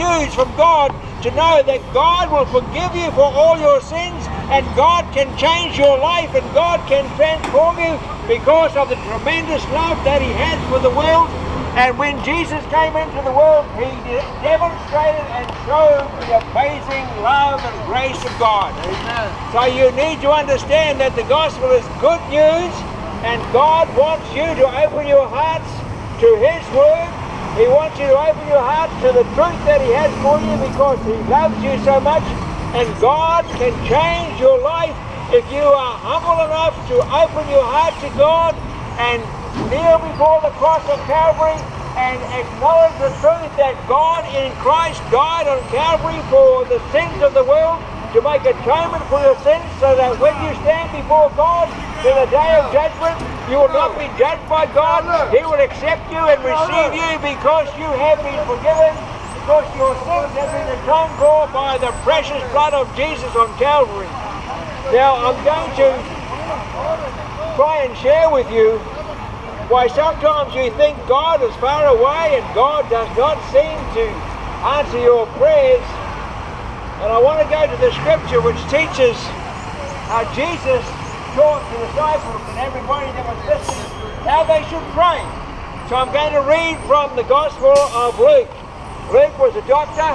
news from God to know that God will forgive you for all your sins and God can change your life and God can transform you because of the tremendous love that He has for the world. And when Jesus came into the world, He demonstrated and showed the amazing love and grace of God. Amen. So you need to understand that the gospel is good news and God wants you to open your hearts to His Word. He wants you to open your heart to the truth that He has for you because He loves you so much. And God can change your life if you are humble enough to open your heart to God and kneel before the cross of Calvary and acknowledge the truth that God in Christ died on Calvary for the sins of the world to make atonement for your sins so that when you stand before God in the day of judgment, you will not be judged by God. He will accept you and receive you because you have been forgiven, because your sins have been atoned for by the precious blood of Jesus on Calvary. Now I'm going to try and share with you why sometimes you think God is far away and God does not seem to answer your prayers. And I want to go to the scripture which teaches how Jesus taught the disciples and everybody that was listening how they should pray. So I'm going to read from the Gospel of Luke. Luke was a doctor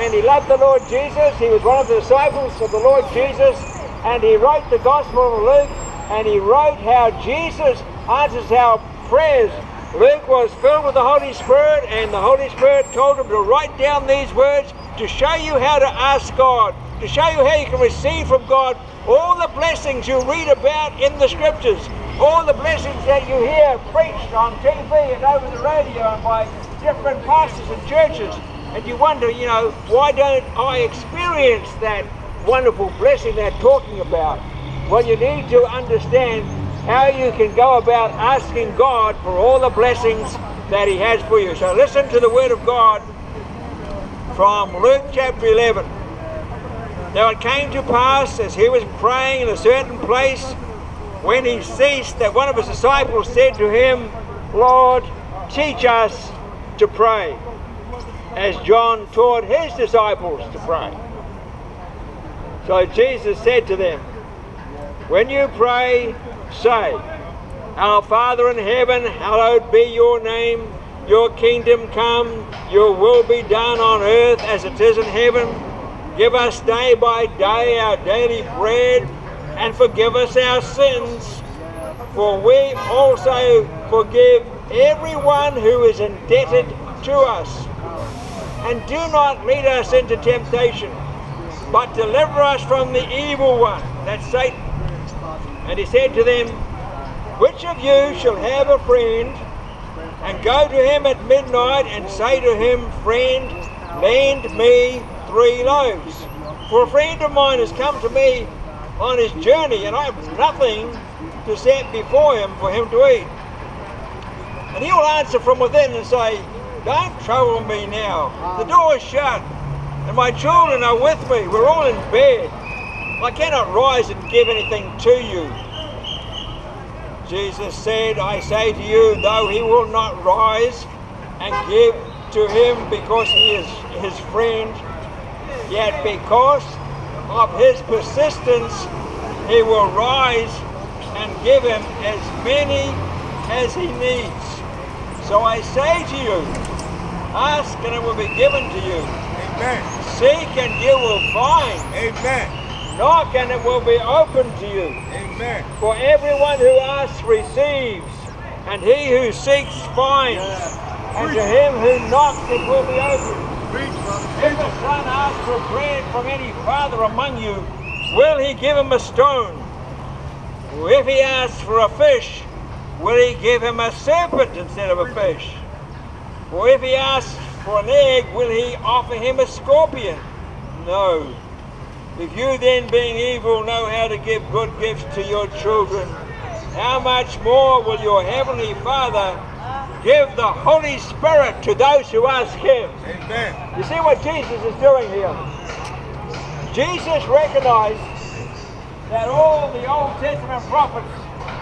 and he loved the Lord Jesus. He was one of the disciples of the Lord Jesus and he wrote the Gospel of Luke and he wrote how Jesus answers our prayers. Luke was filled with the Holy Spirit and the Holy Spirit told him to write down these words to show you how to ask God, to show you how you can receive from God all the blessings you read about in the scriptures, all the blessings that you hear preached on TV and over the radio and by different pastors and churches. And you wonder, you know, why don't I experience that wonderful blessing they're talking about? Well, you need to understand how you can go about asking God for all the blessings that He has for you. So listen to the Word of God from Luke chapter 11. Now it came to pass as he was praying in a certain place when he ceased that one of his disciples said to him, Lord, teach us to pray, as John taught his disciples to pray. So Jesus said to them, When you pray, say, Our Father in heaven, hallowed be your name, your kingdom come, your will be done on earth as it is in heaven. Give us day by day our daily bread, and forgive us our sins, for we also forgive everyone who is indebted to us. And do not lead us into temptation, but deliver us from the evil one, that's Satan. And he said to them, Which of you shall have a friend, and go to him at midnight and say to him, Friend, lend me three loaves. For a friend of mine has come to me on his journey, and I have nothing to set before him for him to eat. And he will answer from within and say, Don't trouble me now. The door is shut, and my children are with me. We're all in bed. I cannot rise and give anything to you. Jesus said, I say to you, though he will not rise and give to him because he is his friend, yet because of his persistence, he will rise and give him as many as he needs. So I say to you, ask and it will be given to you. Amen. Seek and you will find. Amen. Knock and it will be opened to you. Amen. For everyone who asks receives, and he who seeks finds, and to him who knocks it will be opened. If a son asks for bread from any father among you, will he give him a stone? If he asks for a fish, will he give him a serpent instead of a fish? Or if he asks for an egg, will he offer him a scorpion? No. If you then, being evil, know how to give good gifts to your children, how much more will your heavenly Father give the Holy Spirit to those who ask him? Amen. You see what Jesus is doing here? Jesus recognized that all the Old Testament prophets,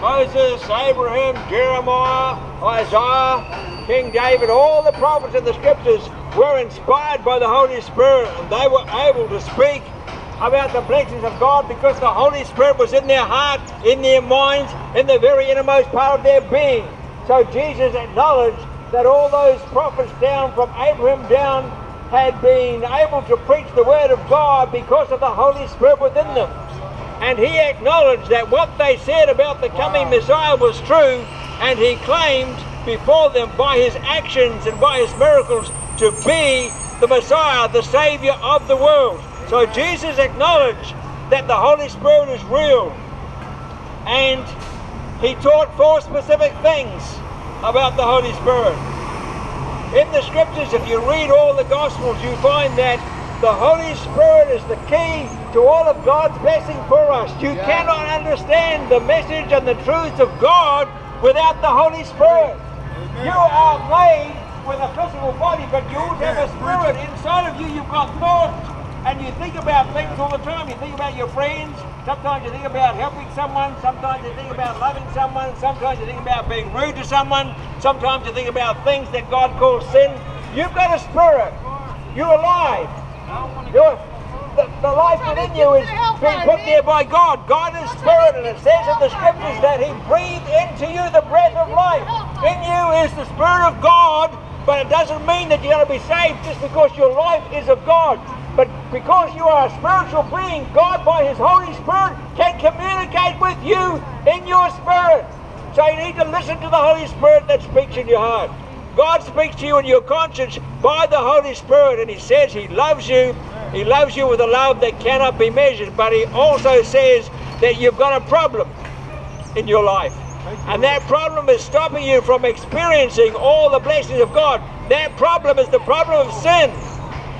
Moses, Abraham, Jeremiah, Isaiah, King David, all the prophets in the scriptures were inspired by the Holy Spirit and they were able to speak about the blessings of God because the Holy Spirit was in their heart, in their minds, in the very innermost part of their being. So Jesus acknowledged that all those prophets down from Abraham down had been able to preach the word of God because of the Holy Spirit within them. And he acknowledged that what they said about the coming Messiah was true, and he claimed before them by his actions and by his miracles to be the Messiah, the Savior of the world. So Jesus acknowledged that the Holy Spirit is real. And he taught four specific things about the Holy Spirit. In the scriptures, if you read all the Gospels, you find that the Holy Spirit is the key to all of God's blessing for us. You yeah. cannot understand the message and the truths of God without the Holy Spirit. You are made with a physical body, but you have a spirit inside of you. You've got thoughts, and you think about things all the time. You think about your friends. Sometimes you think about helping someone. Sometimes you think about loving someone. Sometimes you think about being rude to someone. Sometimes you think about things that God calls sin. You've got a spirit. You're alive. You're, the, the life within you is being put there by God. God is spirit, and it says in the scriptures that He breathed into you the breath of life. In you is the spirit of God, but it doesn't mean that you're going to be saved just because your life is of God. But because you are a spiritual being, God by His Holy Spirit can communicate with you in your spirit. So you need to listen to the Holy Spirit that speaks in your heart. God speaks to you in your conscience by the Holy Spirit, and He says He loves you. He loves you with a love that cannot be measured, but He also says that you've got a problem in your life. And that problem is stopping you from experiencing all the blessings of God. That problem is the problem of sin.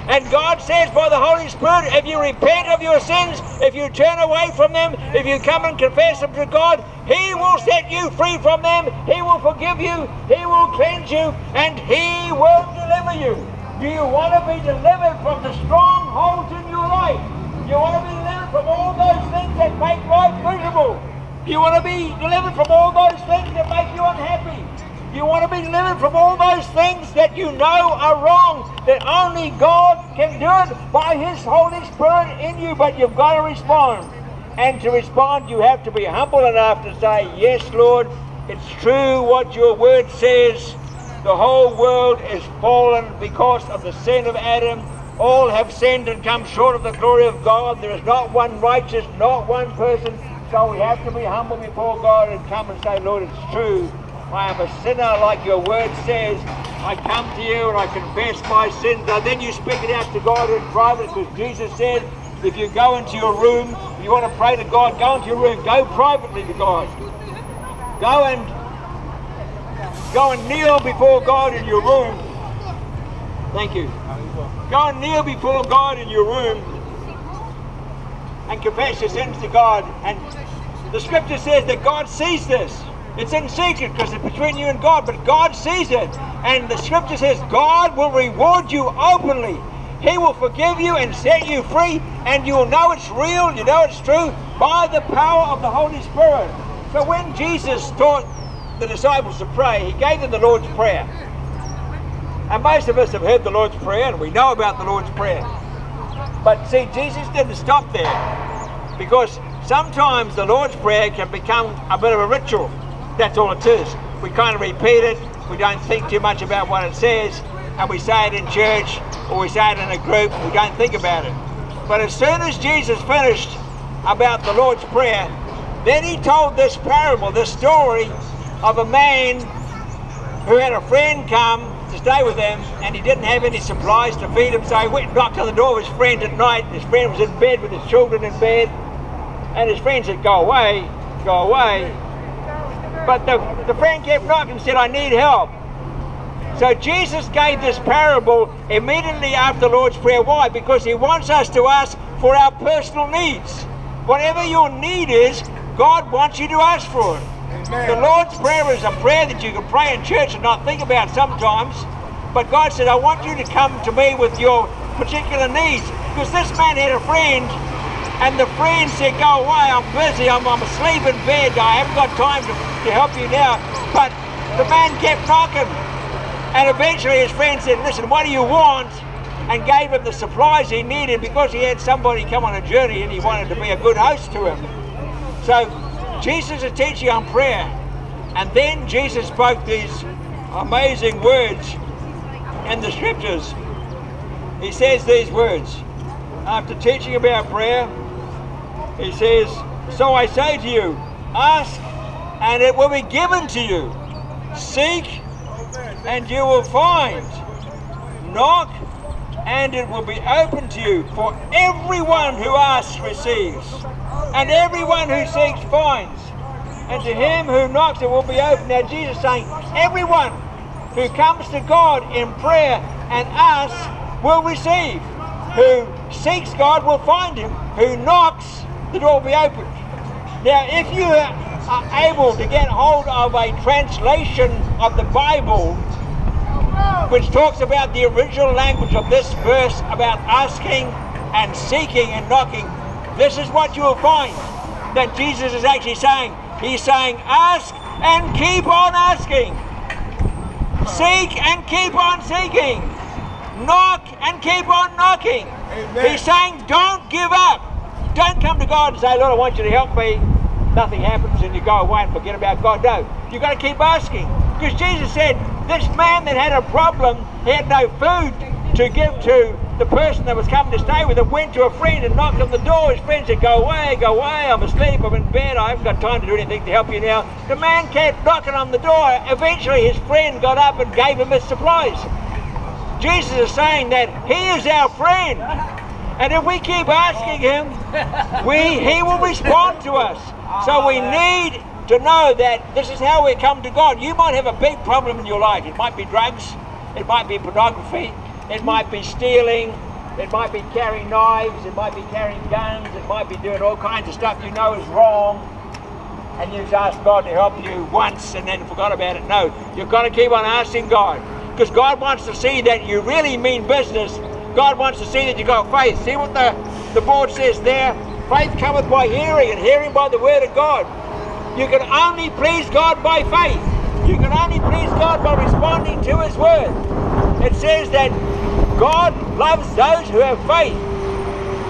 And God says by the Holy Spirit, if you repent of your sins, if you turn away from them, if you come and confess them to God, He will set you free from them. He will forgive you. He will cleanse you. And He will deliver you. Do you want to be delivered from the strongholds in your life? You want to be delivered from all those things that make life miserable? You want to be delivered from all those things that make you unhappy? You want to be delivered from all those things that you know are wrong, that only God can do it by His Holy Spirit in you, but you've got to respond. And to respond, you have to be humble enough to say, Yes, Lord, it's true what your word says. The whole world is fallen because of the sin of Adam. All have sinned and come short of the glory of God. There is not one righteous, not one person. So we have to be humble before God and come and say, Lord, it's true. I am a sinner like your word says. I come to you and I confess my sins. And then you speak it out to God in private because Jesus said, if you go into your room, you want to pray to God, go into your room, go privately to God. Go and go and kneel before God in your room. Thank you. Go and kneel before God in your room and confess your sins to God. And the scripture says that God sees this. It's in secret because it's between you and God, but God sees it. And the scripture says God will reward you openly. He will forgive you and set you free, and you will know it's real, you know it's true, by the power of the Holy Spirit. So when Jesus taught the disciples to pray, he gave them the Lord's Prayer. And most of us have heard the Lord's Prayer, and we know about the Lord's Prayer. But see, Jesus didn't stop there, because sometimes the Lord's Prayer can become a bit of a ritual. That's all it is. We kind of repeat it. We don't think too much about what it says. And we say it in church or we say it in a group. We don't think about it. But as soon as Jesus finished about the Lord's Prayer, then he told this parable, this story of a man who had a friend come to stay with him and he didn't have any supplies to feed him so he went and knocked on the door of his friend at night. His friend was in bed with his children in bed and his friend said, go away, go away. But the, the friend kept knocking and said, I need help. So Jesus gave this parable immediately after the Lord's Prayer. Why? Because he wants us to ask for our personal needs. Whatever your need is, God wants you to ask for it. Amen. The Lord's Prayer is a prayer that you can pray in church and not think about sometimes. But God said, I want you to come to me with your particular needs. Because this man had a friend and the friend said, go away, I'm busy, I'm, I'm asleep in bed, I haven't got time to, to help you now. But the man kept knocking. And eventually his friend said, listen, what do you want? And gave him the supplies he needed because he had somebody come on a journey and he wanted to be a good host to him. So Jesus is teaching on prayer. And then Jesus spoke these amazing words in the scriptures. He says these words after teaching about prayer. He says, So I say to you, ask and it will be given to you. Seek and you will find. Knock and it will be open to you. For everyone who asks receives, and everyone who seeks finds. And to him who knocks it will be open. Now Jesus saying, everyone who comes to God in prayer and asks will receive. Who seeks God will find him. Who knocks, the door will be opened. Now, if you are able to get hold of a translation of the Bible which talks about the original language of this verse about asking and seeking and knocking, this is what you will find that Jesus is actually saying. He's saying, ask and keep on asking. Seek and keep on seeking. Knock and keep on knocking. Amen. He's saying, don't give up. Don't come to God and say, Lord, I want you to help me. Nothing happens and you go away and forget about God. No, you've got to keep asking. Because Jesus said, this man that had a problem, he had no food to give to the person that was coming to stay with him, went to a friend and knocked on the door. His friend said, go away, go away, I'm asleep, I'm in bed, I haven't got time to do anything to help you now. The man kept knocking on the door. Eventually his friend got up and gave him his supplies. Jesus is saying that he is our friend. And if we keep asking him, we, he will respond to us. So we need to know that this is how we come to God. You might have a big problem in your life. It might be drugs, it might be pornography, it might be stealing, it might be carrying knives, it might be carrying guns, it might be doing all kinds of stuff you know is wrong. And you've asked God to help you once and then forgot about it. No, you've got to keep on asking God. Because God wants to see that you really mean business. God wants to see that you got faith. See what the, the board says there? Faith cometh by hearing, and hearing by the word of God. You can only please God by faith. You can only please God by responding to His Word. It says that God loves those who have faith.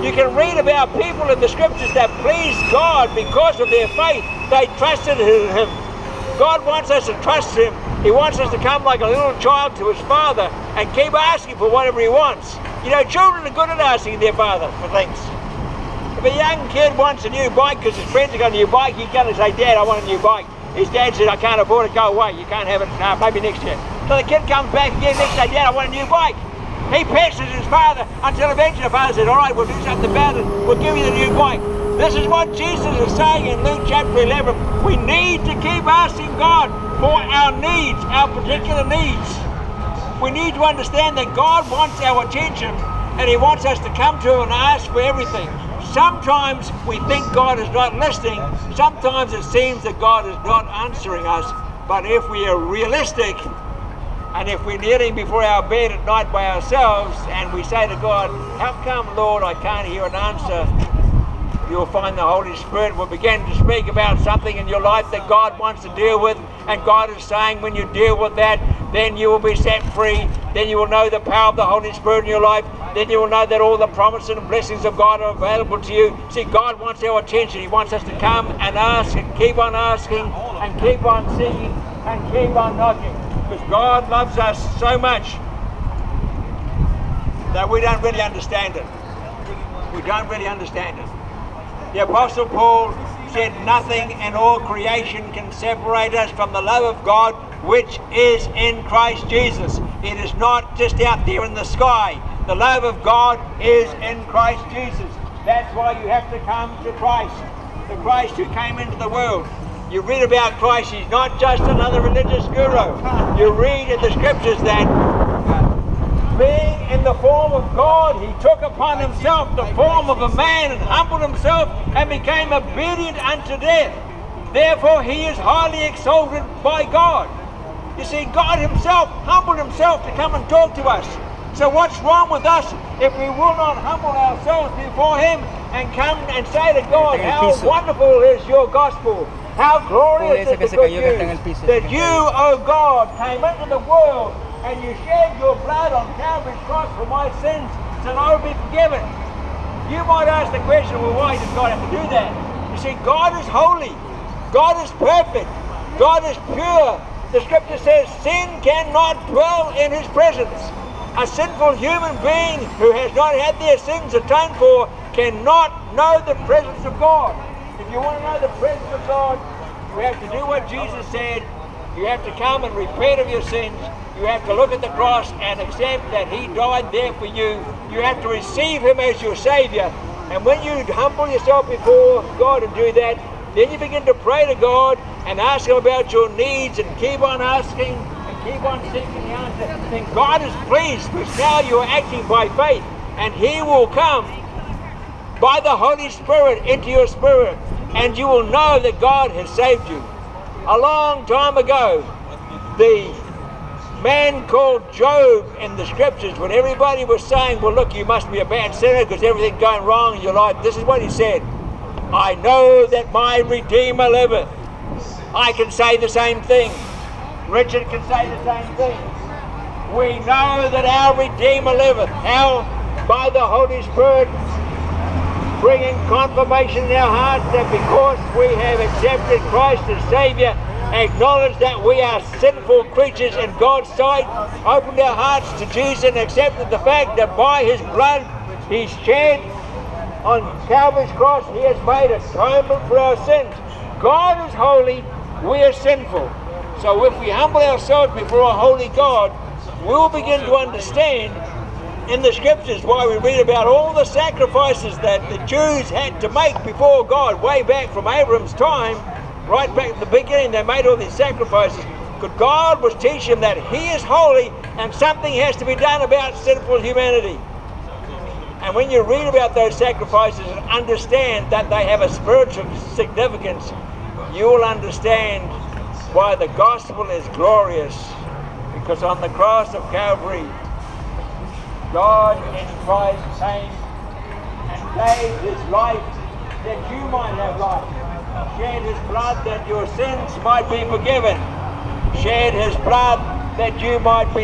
You can read about people in the scriptures that pleased God because of their faith. They trusted in Him. God wants us to trust Him. He wants us to come like a little child to His Father and keep asking for whatever He wants. You know, children are good at asking their Father for things. If a young kid wants a new bike because his friends have got a new bike, going to say, Dad, I want a new bike. His dad says, I can't afford it, go away. You can't have it, no, maybe next year. So the kid comes back again next day, Dad, I want a new bike. He pesters his father until eventually the father says, all right, we'll do something about it. We'll give you the new bike. This is what Jesus is saying in Luke chapter 11. We need to keep asking God for our needs, our particular needs. We need to understand that God wants our attention and He wants us to come to Him and ask for everything. Sometimes we think God is not listening. Sometimes it seems that God is not answering us. But if we are realistic, and if we're kneeling before our bed at night by ourselves, and we say to God, How come, Lord, I can't hear an answer? You'll find the Holy Spirit will begin to speak about something in your life that God wants to deal with. And God is saying, when you deal with that, then you will be set free. Then you will know the power of the Holy Spirit in your life then you will know that all the promises and blessings of God are available to you. See, God wants our attention. He wants us to come and ask and keep on asking and keep on seeking and keep on knocking. Because God loves us so much that we don't really understand it. We don't really understand it. The Apostle Paul said, Nothing in all creation can separate us from the love of God which is in Christ Jesus. It is not just out there in the sky. The love of God is in Christ Jesus. That's why you have to come to Christ, the Christ who came into the world. You read about Christ, he's not just another religious guru. You read in the scriptures that being in the form of God, he took upon himself the form of a man and humbled himself and became obedient unto death. Therefore, he is highly exalted by God. You see, God himself humbled himself to come and talk to us. So what's wrong with us if we will not humble ourselves before Him and come and say to God, how wonderful is your gospel. How glorious is the good news that you, O oh God, came into the world and you shed your blood on Calvary's cross for my sins so that I will be forgiven. You might ask the question, well, why does God have to do that? You see, God is holy. God is perfect. God is pure. The scripture says sin cannot dwell in his presence. A sinful human being who has not had their sins atoned for cannot know the presence of God. If you want to know the presence of God, you have to do what Jesus said. You have to come and repent of your sins. You have to look at the cross and accept that He died there for you. You have to receive Him as your Savior. And when you humble yourself before God and do that, then you begin to pray to God and ask Him about your needs and keep on asking and keep on seeking the answer. Then God is pleased because now you're acting by faith and He will come by the Holy Spirit into your spirit and you will know that God has saved you. A long time ago, the man called Job in the scriptures, when everybody was saying, Well, look, you must be a bad sinner because everything's going wrong in your life, this is what he said I know that my Redeemer liveth. I can say the same thing. Richard can say the same thing. We know that our Redeemer liveth. How? By the Holy Spirit bringing confirmation in our hearts that because we have accepted Christ as Saviour, acknowledge that we are sinful creatures in God's sight, opened our hearts to Jesus and accepted the fact that by His blood He's shed on Calvary's cross, He has made atonement for our sins. God is holy, we are sinful. So if we humble ourselves before a holy God, we'll begin to understand in the scriptures why we read about all the sacrifices that the Jews had to make before God way back from Abraham's time, right back at the beginning, they made all these sacrifices. Because God was teaching them that He is holy and something has to be done about sinful humanity. And when you read about those sacrifices and understand that they have a spiritual significance, you will understand why the gospel is glorious. Because on the cross of Calvary, God in Christ came and gave his life that you might have life. Shed his blood that your sins might be forgiven. Shed his blood that you might be